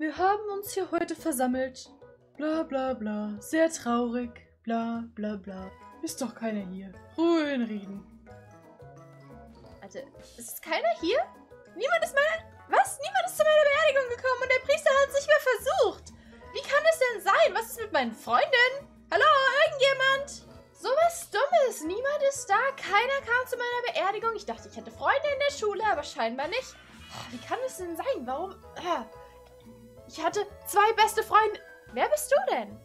Wir haben uns hier heute versammelt. Bla bla bla. Sehr traurig. Bla bla bla. Ist doch keiner hier. Ruhe in Rieden. Warte, ist keiner hier? Niemand ist meiner... Was? Niemand ist zu meiner Beerdigung gekommen und der Priester hat es nicht mehr versucht. Wie kann es denn sein? Was ist mit meinen Freundinnen? Hallo, irgendjemand? So was Dummes. Niemand ist da. Keiner kam zu meiner Beerdigung. Ich dachte, ich hätte Freunde in der Schule, aber scheinbar nicht. Wie kann es denn sein? Warum? Ah. Ich hatte zwei beste Freunde. Wer bist du denn?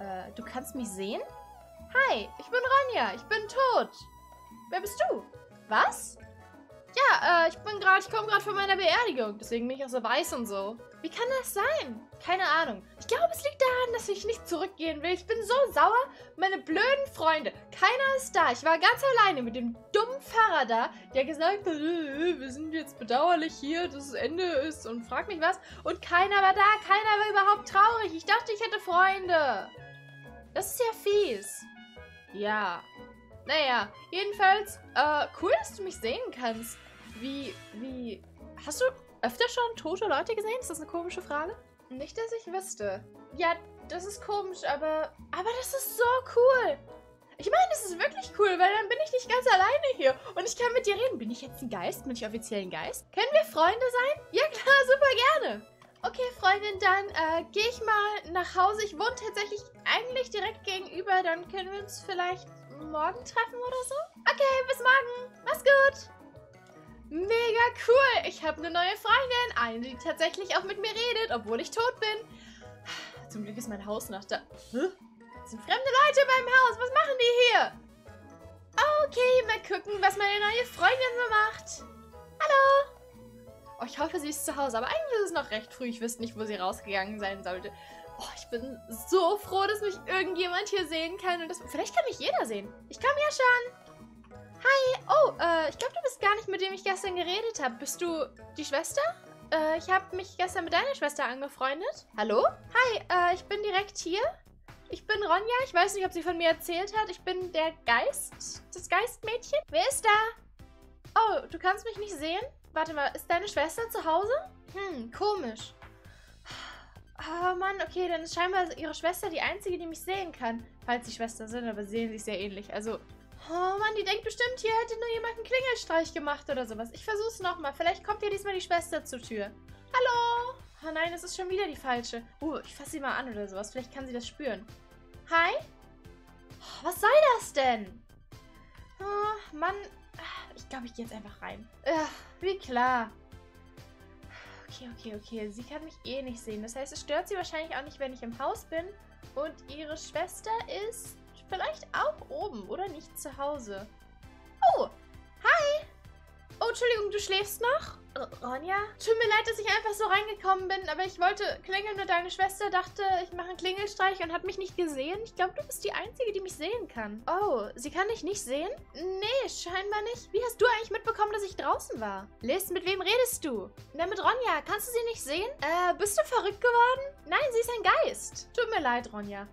Äh, du kannst mich sehen? Hi, ich bin Ronja. Ich bin tot. Wer bist du? Was? Ja, äh, ich bin gerade, ich komme gerade von meiner Beerdigung. Deswegen bin ich auch so weiß und so. Wie kann das sein? Keine Ahnung. Ich glaube, es liegt daran, dass ich nicht zurückgehen will. Ich bin so sauer. Meine blöden Freunde. Keiner ist da. Ich war ganz alleine mit dem dummen Pfarrer da, der gesagt hat, äh, wir sind jetzt bedauerlich hier, dass es Ende ist und frag mich was. Und keiner war da. Keiner war überhaupt traurig. Ich dachte, ich hätte Freunde. Das ist ja fies. Ja. Naja, jedenfalls, äh, cool, dass du mich sehen kannst. Wie, wie, hast du öfter schon tote Leute gesehen? Ist das eine komische Frage? Nicht, dass ich wüsste. Ja, das ist komisch, aber, aber das ist so cool. Ich meine, das ist wirklich cool, weil dann bin ich nicht ganz alleine hier und ich kann mit dir reden. Bin ich jetzt ein Geist? Bin ich offiziell ein Geist? Können wir Freunde sein? Ja klar, super gerne. Okay, Freundin, dann äh, gehe ich mal nach Hause. Ich wohne tatsächlich eigentlich direkt gegenüber. Dann können wir uns vielleicht morgen treffen oder so. Okay, bis morgen. Mach's gut. Mega cool. Ich habe eine neue Freundin. Eine, die tatsächlich auch mit mir redet, obwohl ich tot bin. Zum Glück ist mein Haus noch da. Hä? Das sind fremde Leute beim Haus. Was machen die hier? Okay, mal gucken, was meine neue Freundin so macht. Hallo. Oh, ich hoffe, sie ist zu Hause. Aber eigentlich ist es noch recht früh. Ich wüsste nicht, wo sie rausgegangen sein sollte. Oh, ich bin so froh, dass mich irgendjemand hier sehen kann. Und das, vielleicht kann mich jeder sehen. Ich komme ja schon. Hi. Oh, äh, ich glaube, du bist gar nicht mit dem ich gestern geredet habe. Bist du die Schwester? Äh, ich habe mich gestern mit deiner Schwester angefreundet. Hallo? Hi, äh, ich bin direkt hier. Ich bin Ronja. Ich weiß nicht, ob sie von mir erzählt hat. Ich bin der Geist. Das Geistmädchen. Wer ist da? Oh, du kannst mich nicht sehen? Warte mal, ist deine Schwester zu Hause? Hm, komisch. Oh Mann, okay, dann ist scheinbar ihre Schwester die einzige, die mich sehen kann. Falls sie Schwester sind, aber sehen sich sehr ähnlich. Also, oh Mann, die denkt bestimmt, hier hätte nur jemand einen Klingelstreich gemacht oder sowas. Ich versuch's nochmal. Vielleicht kommt ja diesmal die Schwester zur Tür. Hallo? Oh nein, das ist schon wieder die falsche. Uh, ich fasse sie mal an oder sowas. Vielleicht kann sie das spüren. Hi? Oh, was soll das denn? Oh, Mann. Ich glaube, ich gehe jetzt einfach rein. Ugh, wie klar. Okay, okay, okay. Sie kann mich eh nicht sehen. Das heißt, es stört sie wahrscheinlich auch nicht, wenn ich im Haus bin. Und ihre Schwester ist oder nicht zu Hause. Oh, hi. Oh, Entschuldigung, du schläfst noch? Ronja? Tut mir leid, dass ich einfach so reingekommen bin, aber ich wollte klingeln und deine Schwester dachte, ich mache einen Klingelstreich und hat mich nicht gesehen. Ich glaube, du bist die Einzige, die mich sehen kann. Oh, sie kann dich nicht sehen? Nee, scheinbar nicht. Wie hast du eigentlich mitbekommen, dass ich draußen war? Liz, mit wem redest du? Na, mit Ronja. Kannst du sie nicht sehen? Äh, bist du verrückt geworden? Nein, sie ist ein Geist. Tut mir leid, Ronja.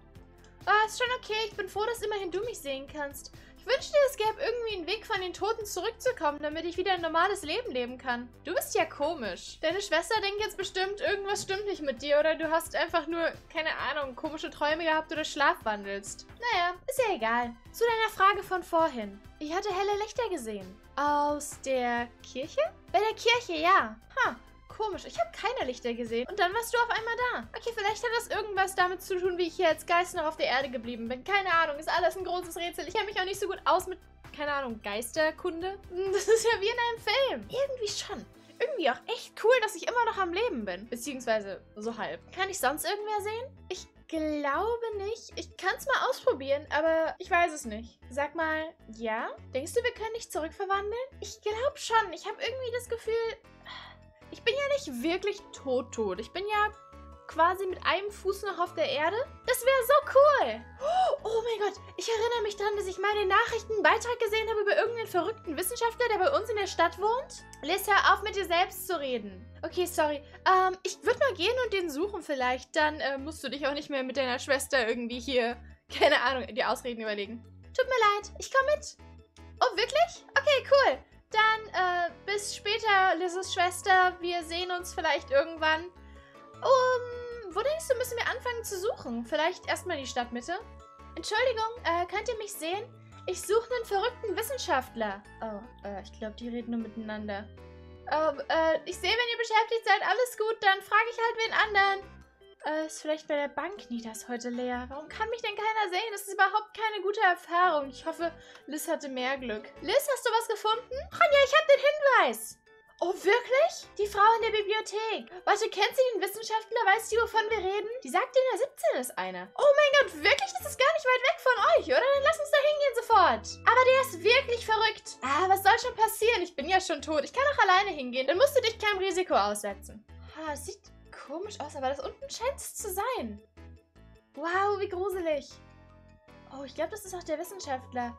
Ah, ist schon okay. Ich bin froh, dass immerhin du mich sehen kannst. Ich wünschte, es gäbe irgendwie einen Weg von den Toten zurückzukommen, damit ich wieder ein normales Leben leben kann. Du bist ja komisch. Deine Schwester denkt jetzt bestimmt, irgendwas stimmt nicht mit dir oder du hast einfach nur, keine Ahnung, komische Träume gehabt oder schlafwandelst. Naja, ist ja egal. Zu deiner Frage von vorhin. Ich hatte helle Lichter gesehen. Aus der Kirche? Bei der Kirche, ja. Ha, komisch. Ich habe keine Lichter gesehen. Und dann warst du auf einmal da. Okay, vielleicht hat das irgendwas damit zu tun, wie ich hier als Geist noch auf der Erde geblieben bin. Keine Ahnung. Ist alles ein großes Rätsel. Ich kenne mich auch nicht so gut aus mit, keine Ahnung, Geisterkunde. Das ist ja wie in einem Film. Irgendwie schon. Irgendwie auch echt cool, dass ich immer noch am Leben bin. Beziehungsweise so halb. Kann ich sonst irgendwer sehen? Ich glaube nicht. Ich kann es mal ausprobieren, aber ich weiß es nicht. Sag mal, ja? Denkst du, wir können dich zurückverwandeln? Ich glaube schon. Ich habe irgendwie das Gefühl, ich bin ja nicht wirklich tot tot. Ich bin ja quasi mit einem Fuß noch auf der Erde. Das wäre so cool. Oh mein Gott, ich erinnere mich daran, dass ich mal in den Nachrichten einen Beitrag gesehen habe über irgendeinen verrückten Wissenschaftler, der bei uns in der Stadt wohnt. Liz, hör auf, mit dir selbst zu reden. Okay, sorry. Ähm, ich würde mal gehen und den suchen vielleicht. Dann äh, musst du dich auch nicht mehr mit deiner Schwester irgendwie hier, keine Ahnung, die Ausreden überlegen. Tut mir leid, ich komme mit. Oh, wirklich? Okay, cool. Dann äh, bis später, Lizes Schwester. Wir sehen uns vielleicht irgendwann. Um dazu müssen wir anfangen zu suchen. Vielleicht erstmal die Stadtmitte. Entschuldigung, äh, könnt ihr mich sehen? Ich suche einen verrückten Wissenschaftler. Oh, äh, ich glaube, die reden nur miteinander. Ähm, äh, ich sehe, wenn ihr beschäftigt seid, alles gut, dann frage ich halt wen anderen. Äh, ist vielleicht bei der Bank nie das heute leer? Warum kann mich denn keiner sehen? Das ist überhaupt keine gute Erfahrung. Ich hoffe, Liz hatte mehr Glück. Liz, hast du was gefunden? Ronja, ich habe den Hinweis. Oh, wirklich? Die Frau in der Bibliothek. Warte, kennt sie den Wissenschaftler? Weiß sie, wovon wir reden? Die sagt, in der 17 ist einer. Oh mein Gott, wirklich? Das ist gar nicht weit weg von euch, oder? Dann lass uns da hingehen sofort. Aber der ist wirklich verrückt. Ah, was soll schon passieren? Ich bin ja schon tot. Ich kann auch alleine hingehen. Dann musst du dich keinem Risiko aussetzen. Ah, sieht komisch aus, aber das unten scheint es zu sein. Wow, wie gruselig. Oh, ich glaube, das ist auch der Wissenschaftler.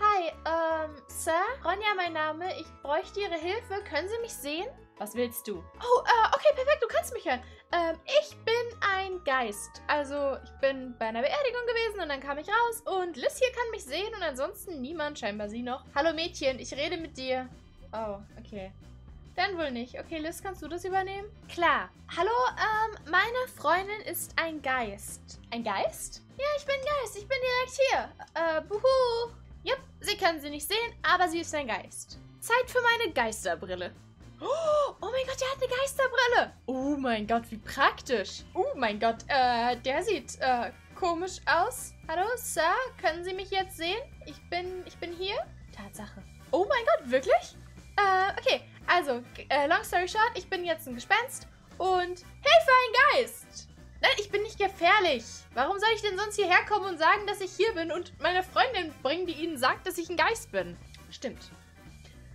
Hi, ähm, Sir? Ronja, mein Name. Ich bräuchte Ihre Hilfe. Können Sie mich sehen? Was willst du? Oh, äh, okay, perfekt, du kannst mich hören. Ähm, ich bin ein Geist. Also, ich bin bei einer Beerdigung gewesen und dann kam ich raus und Liz hier kann mich sehen und ansonsten niemand, scheinbar sie noch. Hallo Mädchen, ich rede mit dir. Oh, okay. Dann wohl nicht. Okay, Liz, kannst du das übernehmen? Klar. Hallo, ähm, meine Freundin ist ein Geist. Ein Geist? Ja, ich bin Geist. Ich bin direkt hier. Äh, buhu. Jupp, Sie können sie nicht sehen, aber sie ist ein Geist. Zeit für meine Geisterbrille. Oh, oh mein Gott, der hat eine Geisterbrille. Oh mein Gott, wie praktisch. Oh mein Gott, äh, der sieht, äh, komisch aus. Hallo, Sir, können Sie mich jetzt sehen? Ich bin, story short, ich bin jetzt ein Gespenst und Hilfe, ein Geist! Nein, ich bin nicht gefährlich. Warum soll ich denn sonst hierher kommen und sagen, dass ich hier bin und meine Freundin bringen, die ihnen sagt, dass ich ein Geist bin? Stimmt.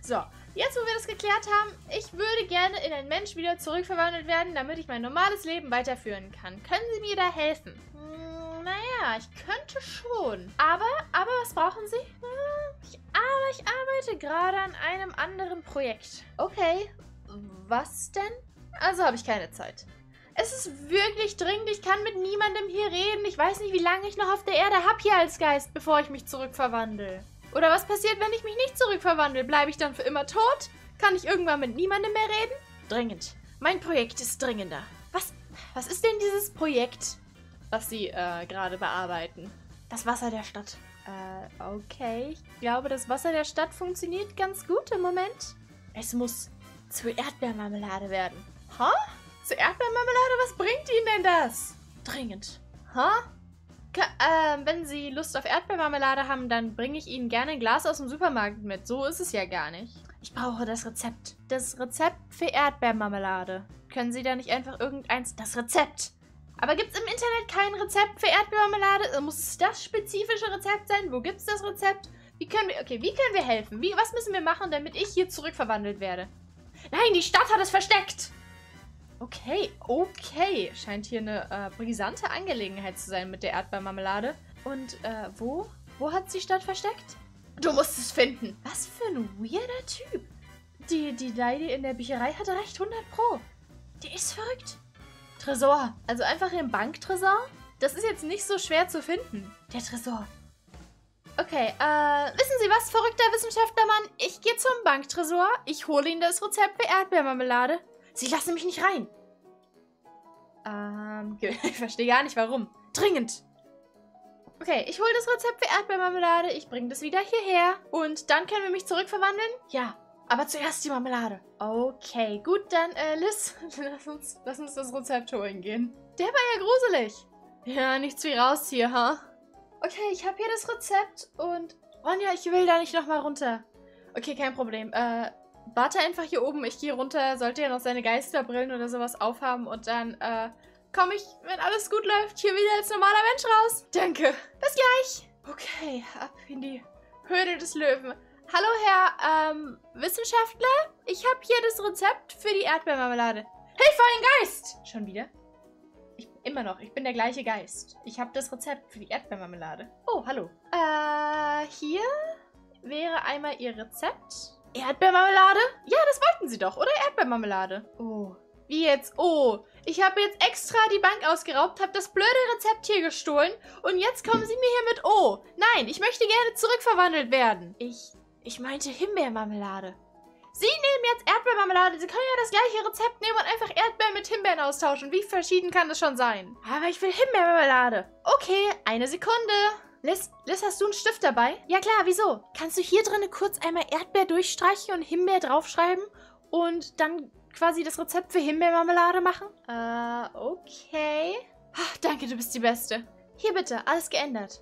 So, jetzt wo wir das geklärt haben, ich würde gerne in ein Mensch wieder zurückverwandelt werden, damit ich mein normales Leben weiterführen kann. Können Sie mir da helfen? Hm, naja, ich könnte schon. Aber, aber was brauchen Sie? Hm, ich, aber ich arbeite gerade an einem anderen Projekt. Okay, was denn? Also habe ich keine Zeit. Es ist wirklich dringend. Ich kann mit niemandem hier reden. Ich weiß nicht, wie lange ich noch auf der Erde habe hier als Geist, bevor ich mich zurückverwandle. Oder was passiert, wenn ich mich nicht zurückverwandle? Bleibe ich dann für immer tot? Kann ich irgendwann mit niemandem mehr reden? Dringend. Mein Projekt ist dringender. Was, was ist denn dieses Projekt, was Sie äh, gerade bearbeiten? Das Wasser der Stadt. Äh, okay. Ich glaube, das Wasser der Stadt funktioniert ganz gut im Moment. Es muss zur Erdbeermarmelade werden. Ha? Zur Erdbeermarmelade? Was bringt Ihnen denn das? Dringend. Ha? Ka äh, wenn Sie Lust auf Erdbeermarmelade haben, dann bringe ich Ihnen gerne ein Glas aus dem Supermarkt mit. So ist es ja gar nicht. Ich brauche das Rezept. Das Rezept für Erdbeermarmelade. Können Sie da nicht einfach irgendeins... Das Rezept! Aber gibt es im Internet kein Rezept für Erdbeermarmelade? Muss es das spezifische Rezept sein? Wo gibt es das Rezept? Wie können wir... Okay, wie können wir helfen? Wie, was müssen wir machen, damit ich hier zurückverwandelt werde? Nein, die Stadt hat es versteckt! Okay, okay. Scheint hier eine äh, brisante Angelegenheit zu sein mit der Erdbeermarmelade. Und äh, wo? Wo hat die Stadt versteckt? Du musst es finden. Was für ein weirder Typ. Die, die Lady in der Bücherei hatte recht, 100 pro. Die ist verrückt. Tresor. Also einfach im Banktresor? Das ist jetzt nicht so schwer zu finden. Der Tresor. Okay, äh, wissen Sie was, verrückter Wissenschaftlermann? Ich gehe zum Banktresor. Ich hole Ihnen das Rezept für Erdbeermarmelade. Sie lassen mich nicht rein. Ähm, ich verstehe gar nicht, warum. Dringend. Okay, ich hole das Rezept für Erdbeermarmelade. Ich bringe das wieder hierher. Und dann können wir mich zurückverwandeln? Ja, aber zuerst die Marmelade. Okay, gut, dann, äh, Liz, lass uns, lass uns das Rezept holen gehen. Der war ja gruselig. Ja, nichts wie raus hier, ha? Okay, ich habe hier das Rezept und... Ronja, ich will da nicht nochmal runter. Okay, kein Problem. Äh, warte einfach hier oben. Ich gehe runter, sollte ja noch seine Geisterbrillen oder sowas aufhaben und dann äh, komme ich, wenn alles gut läuft, hier wieder als normaler Mensch raus. Danke. Bis gleich. Okay, ab in die Höhle des Löwen. Hallo, Herr ähm, Wissenschaftler. Ich habe hier das Rezept für die Erdbeermarmelade. Hilfe, ein Geist! Schon wieder? Immer noch. Ich bin der gleiche Geist. Ich habe das Rezept für die Erdbeermarmelade. Oh, hallo. Äh, hier wäre einmal Ihr Rezept. Erdbeermarmelade? Ja, das wollten sie doch, oder? Erdbeermarmelade. Oh. Wie jetzt? Oh. Ich habe jetzt extra die Bank ausgeraubt, habe das blöde Rezept hier gestohlen und jetzt kommen sie mir hier mit Oh. Nein, ich möchte gerne zurückverwandelt werden. Ich, ich meinte Himbeermarmelade. Sie nehmen jetzt Erdbeermarmelade. Sie können ja das gleiche Rezept nehmen und einfach Erdbeeren mit Himbeeren austauschen. Wie verschieden kann das schon sein? Aber ich will Himbeermarmelade. Okay, eine Sekunde. Liz, Liz, hast du einen Stift dabei? Ja klar, wieso? Kannst du hier drinnen kurz einmal Erdbeer durchstreichen und Himbeer draufschreiben? Und dann quasi das Rezept für Himbeermarmelade machen? Äh, okay. Ach, danke, du bist die Beste. Hier bitte, alles geändert.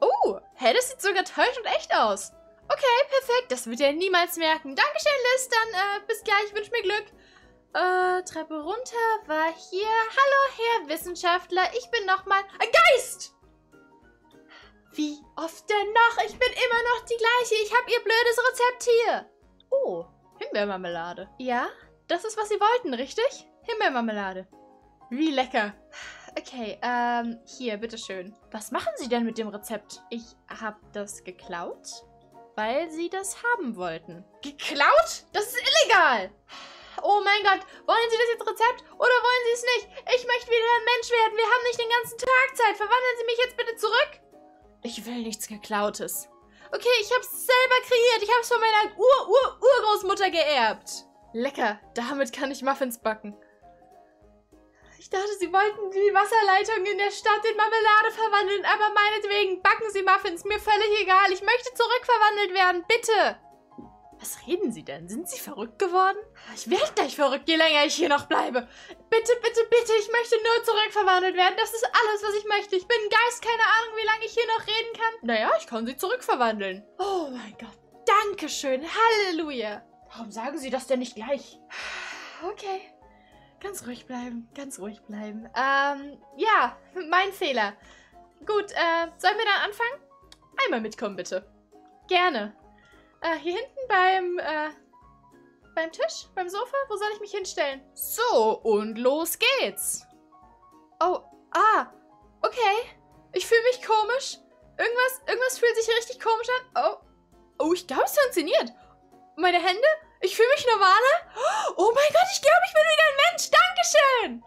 Oh, hä, das sieht sogar täuschend echt aus. Okay, perfekt. Das wird er niemals merken. Dankeschön, Liz. Dann äh, bis gleich. Wünsch mir Glück. Äh, Treppe runter war hier. Hallo, Herr Wissenschaftler. Ich bin nochmal ein Geist. Wie oft denn noch? Ich bin immer noch die gleiche. Ich habe Ihr blödes Rezept hier. Oh, Himbeermarmelade. Ja, das ist, was Sie wollten, richtig? Himbeermarmelade. Wie lecker. Okay, ähm, hier, bitteschön. Was machen Sie denn mit dem Rezept? Ich habe das geklaut weil sie das haben wollten. Geklaut? Das ist illegal! Oh mein Gott, wollen Sie das jetzt Rezept oder wollen Sie es nicht? Ich möchte wieder ein Mensch werden. Wir haben nicht den ganzen Tag Zeit. Verwandeln Sie mich jetzt bitte zurück. Ich will nichts Geklautes. Okay, ich habe es selber kreiert. Ich habe es von meiner Ur-Ur-Urgroßmutter geerbt. Lecker, damit kann ich Muffins backen. Ich dachte, sie wollten die Wasserleitung in der Stadt in Marmelade verwandeln, aber meinetwegen backen sie Muffins. Mir völlig egal. Ich möchte zurückverwandelt werden. Bitte. Was reden Sie denn? Sind Sie verrückt geworden? Ich werde gleich verrückt, je länger ich hier noch bleibe. Bitte, bitte, bitte, ich möchte nur zurückverwandelt werden. Das ist alles, was ich möchte. Ich bin ein Geist, keine Ahnung, wie lange ich hier noch reden kann. Naja, ich kann Sie zurückverwandeln. Oh mein Gott. Dankeschön. Halleluja. Warum sagen Sie das denn nicht gleich? Okay. Ganz ruhig bleiben, ganz ruhig bleiben. Ähm, ja, mein Fehler. Gut, äh, sollen wir dann anfangen? Einmal mitkommen, bitte. Gerne. Äh, hier hinten beim, äh, beim Tisch, beim Sofa? Wo soll ich mich hinstellen? So, und los geht's. Oh, ah, okay. Ich fühle mich komisch. Irgendwas, irgendwas fühlt sich richtig komisch an. Oh, oh, ich glaube, es funktioniert. Meine Hände? Ich fühle mich normaler. Oh mein Gott, ich glaube, ich bin wieder ein Mensch. Dankeschön.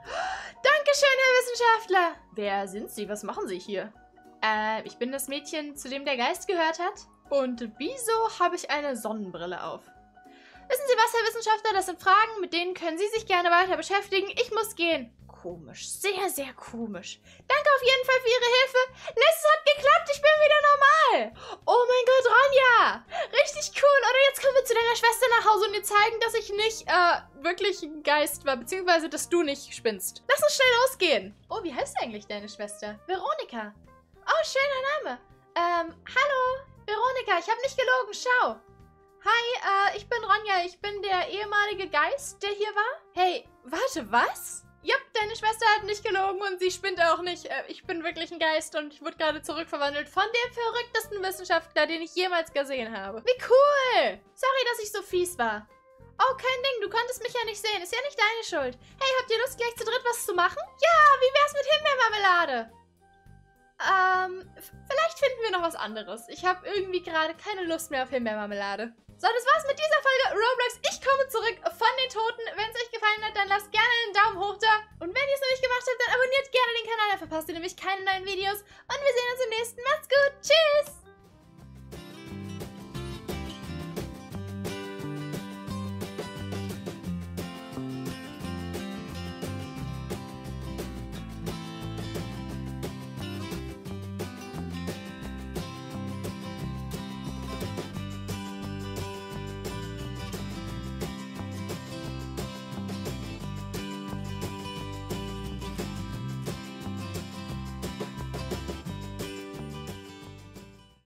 Dankeschön, Herr Wissenschaftler. Wer sind Sie? Was machen Sie hier? Äh, ich bin das Mädchen, zu dem der Geist gehört hat. Und wieso habe ich eine Sonnenbrille auf? Wissen Sie was, Herr Wissenschaftler? Das sind Fragen, mit denen können Sie sich gerne weiter beschäftigen. Ich muss gehen komisch. Sehr, sehr komisch. Danke auf jeden Fall für Ihre Hilfe. Es hat geklappt. Ich bin wieder normal. Oh mein Gott, Ronja. Richtig cool. Oder jetzt kommen wir zu deiner Schwester nach Hause und dir zeigen, dass ich nicht äh, wirklich ein Geist war. Beziehungsweise, dass du nicht spinnst. Lass uns schnell losgehen. Oh, wie heißt eigentlich deine Schwester? Veronika. Oh, schöner Name. Ähm, hallo. Veronika, ich habe nicht gelogen. Schau. Hi, äh, ich bin Ronja. Ich bin der ehemalige Geist, der hier war. Hey, warte, was? Ja, deine Schwester hat nicht gelogen und sie spinnt auch nicht. Äh, ich bin wirklich ein Geist und ich wurde gerade zurückverwandelt von dem verrücktesten Wissenschaftler, den ich jemals gesehen habe. Wie cool! Sorry, dass ich so fies war. Oh, kein Ding, du konntest mich ja nicht sehen. Ist ja nicht deine Schuld. Hey, habt ihr Lust, gleich zu dritt was zu machen? Ja, wie wär's mit Himbeermarmelade? Ähm, vielleicht finden wir noch was anderes. Ich habe irgendwie gerade keine Lust mehr auf Himbeermarmelade. So, das war's mit dieser Folge Roblox. Ich komme zurück von den Toten. Wenn es euch gefallen hat, dann lasst gerne einen Daumen hoch da. Und wenn ihr es noch nicht gemacht habt, dann abonniert gerne den Kanal. Dann verpasst ihr nämlich keine neuen Videos. Und wir sehen uns im nächsten. Macht's gut. Tschüss.